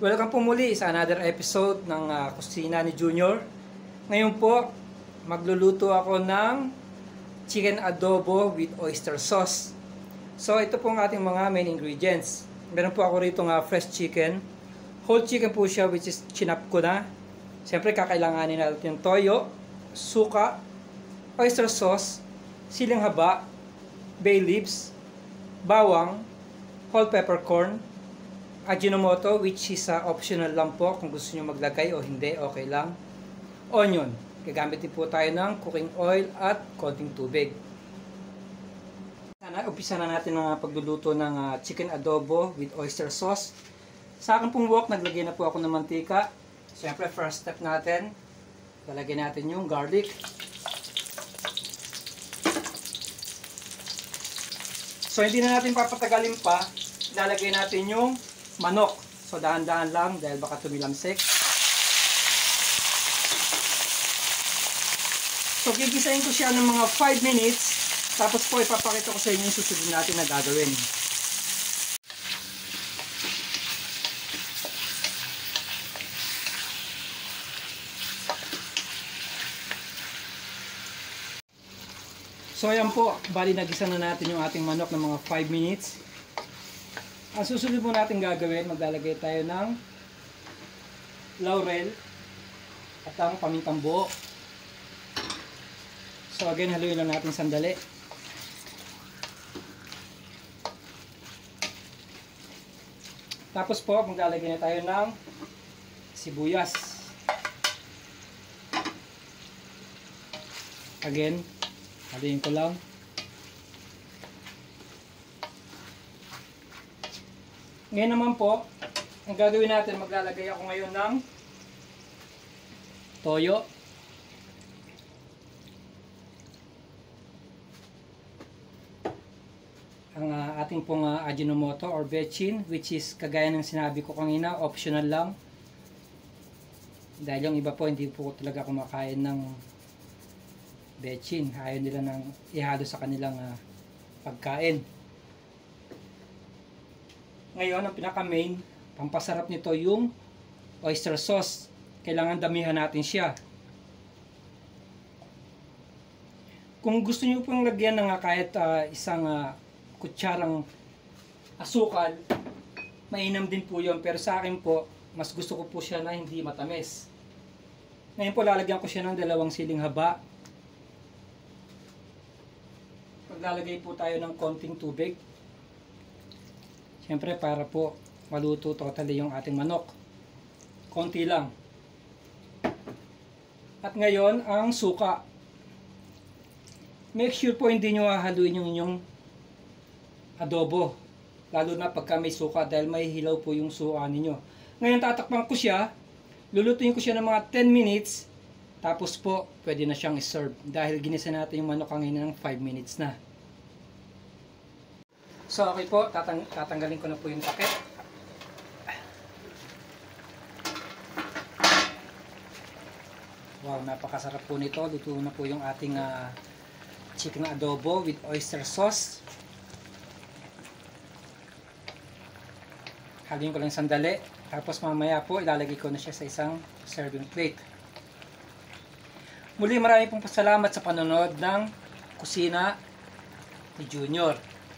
Welcome po muli sa another episode ng ah, Kusina ni Junior. Ngayon po, magluluto ako ng chicken adobo with oyster sauce. So ito po ang ating mga main ingredients. Meron po ako rito nga fresh chicken. Whole chicken po siya which is chinap ko na. Siyempre kakailanganin natin yung toyo, suka, oyster sauce, siling haba, bay leaves, bawang, whole peppercorn, Ajinomoto which is uh, optional lang po kung gusto niyo maglagay o hindi, okay lang. Onion. Gagamit din po tayo ng cooking oil at konting tubig. Sana, umpisa na natin ang pagluluto ng uh, chicken adobo with oyster sauce. Sa akin pong wok, naglagay na po ako ng mantika. Siyempre, first step natin, lalagay natin yung garlic. So, hindi na natin papatagalin pa. Lalagay natin yung manok. So dahan-dahan lang dahil baka tumilamsik. So gigisahin ko siya ng mga 5 minutes. Tapos po ipapakita ko sa inyo yung susunod natin na gagawin. So ayan po, bali nagisa na natin yung ating manok ng mga 5 minutes. Ang susunod mo natin gagawin, maglalagay tayo ng laurel at ang pamintang buo. So again, haluin lang natin sandali. Tapos po, maglalagay na tayo ng sibuyas. Again, haluin ko lang. Ngayon naman po, ang gagawin natin, maglalagay ako ngayon ng toyo. Ang uh, ating pong uh, Ajinomoto or Bechin, which is kagaya ng sinabi ko kanina, optional lang. Dahil yung iba po, hindi po talaga kumakain ng Bechin. Ayaw nila nang ihalo sa kanilang uh, pagkain. Ngayon, ang pinaka-main, pampasarap nito yung oyster sauce. Kailangan damihan natin siya. Kung gusto niyo pong lagyan ng kahit uh, isang uh, kutsarang asukal, mainam din po yun. Pero sa akin po, mas gusto ko po siya na hindi matamis. Ngayon po, lalagyan ko siya ng dalawang siling haba. Maglalagay po tayo ng konting tubig. Siyempre para po maluto totally yung ating manok. Konti lang. At ngayon, ang suka. Make sure po hindi nyo hahaluin yung inyong adobo. Lalo na pagka may suka dahil may hilaw po yung suka ninyo. Ngayon tatakpan ko siya. Lulutuin ko siya ng mga 10 minutes. Tapos po, pwede na siyang iserve. Dahil ginisa natin yung manok kanina ng 5 minutes na. So okay po, tatang tatanggalin ko na po yung takip. Wow, napakasarap po nito. Luto na po yung ating uh, chicken adobo with oyster sauce. Halin ko lang sandali. Tapos mamaya po, ilalagay ko na siya sa isang serving plate. Muli marami pong pasalamat sa panonood ng Kusina ni Junior.